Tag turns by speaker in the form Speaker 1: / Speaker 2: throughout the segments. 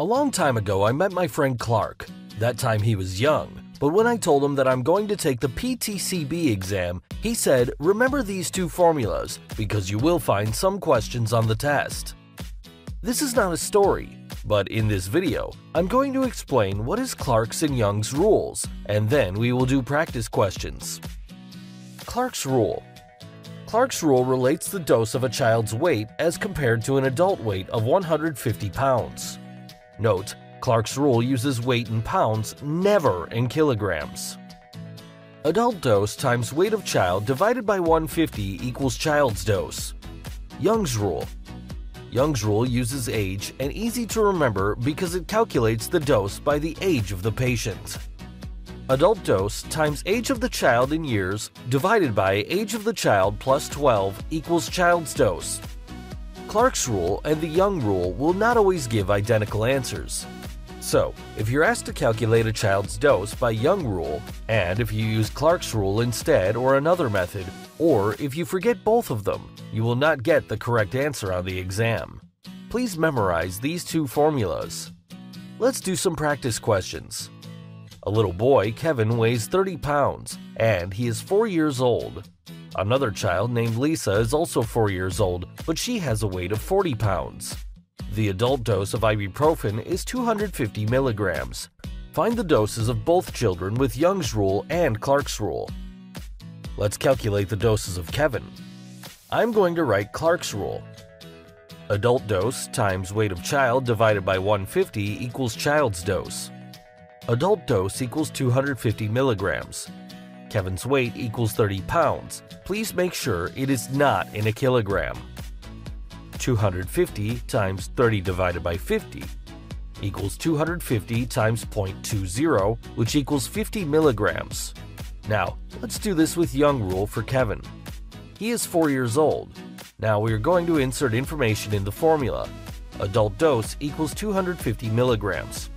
Speaker 1: A long time ago, I met my friend Clark. That time he was young, but when I told him that I'm going to take the PTCB exam, he said, Remember these two formulas because you will find some questions on the test. This is not a story, but in this video, I'm going to explain what is Clark's and Young's rules, and then we will do practice questions. Clark's rule Clark's rule relates the dose of a child's weight as compared to an adult weight of 150 pounds. Note, Clark's rule uses weight in pounds, never in kilograms. Adult dose times weight of child divided by 150 equals child's dose. Young's rule Young's rule uses age and easy to remember because it calculates the dose by the age of the patient. Adult dose times age of the child in years divided by age of the child plus 12 equals child's dose. Clark's rule and the Young rule will not always give identical answers. So, if you're asked to calculate a child's dose by Young rule, and if you use Clark's rule instead or another method, or if you forget both of them, you will not get the correct answer on the exam. Please memorize these two formulas. Let's do some practice questions. A little boy, Kevin, weighs 30 pounds, and he is 4 years old. Another child named Lisa is also 4 years old, but she has a weight of 40 pounds. The adult dose of ibuprofen is 250 milligrams. Find the doses of both children with Young's rule and Clark's rule. Let's calculate the doses of Kevin. I'm going to write Clark's rule. Adult dose times weight of child divided by 150 equals child's dose. Adult dose equals 250 milligrams. Kevin's weight equals 30 pounds. Please make sure it is not in a kilogram. 250 times 30 divided by 50 equals 250 times 0.20, which equals 50 milligrams. Now, let's do this with Young rule for Kevin. He is 4 years old. Now we are going to insert information in the formula. Adult dose equals 250 milligrams.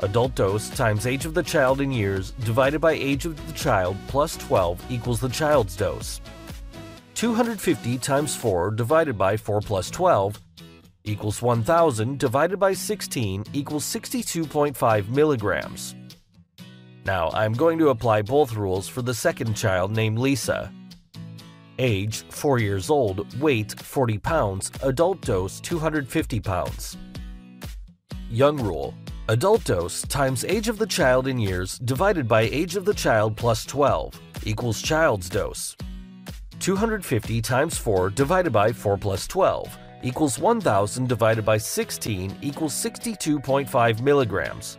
Speaker 1: Adult dose times age of the child in years divided by age of the child plus 12 equals the child's dose. 250 times 4 divided by 4 plus 12 equals 1000 divided by 16 equals 62.5 milligrams. Now I'm going to apply both rules for the second child named Lisa. Age 4 years old, weight 40 pounds, adult dose 250 pounds. Young rule Adult dose times age of the child in years divided by age of the child plus 12 equals child's dose. 250 times 4 divided by 4 plus 12 equals 1000 divided by 16 equals 62.5 milligrams.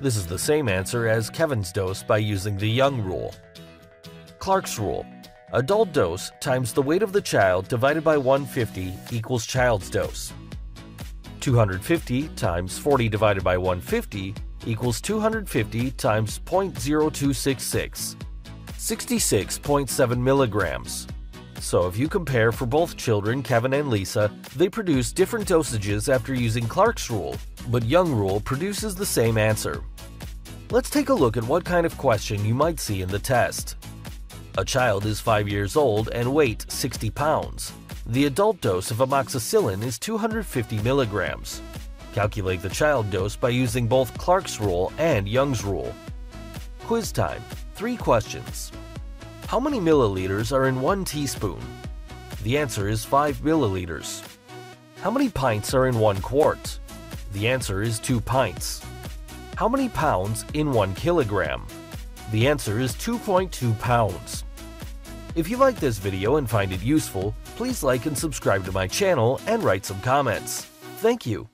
Speaker 1: This is the same answer as Kevin's dose by using the Young rule. Clark's rule. Adult dose times the weight of the child divided by 150 equals child's dose. 250 times 40 divided by 150 equals 250 times 0.0266. 66.7 milligrams. So if you compare for both children, Kevin and Lisa, they produce different dosages after using Clark's rule, but Young rule produces the same answer. Let's take a look at what kind of question you might see in the test. A child is 5 years old and weight 60 pounds. The adult dose of amoxicillin is 250 milligrams. Calculate the child dose by using both Clark's rule and Young's rule. Quiz time. Three questions. How many milliliters are in one teaspoon? The answer is 5 milliliters. How many pints are in one quart? The answer is 2 pints. How many pounds in 1 kilogram? The answer is 2.2 pounds. If you like this video and find it useful, please like and subscribe to my channel and write some comments. Thank you.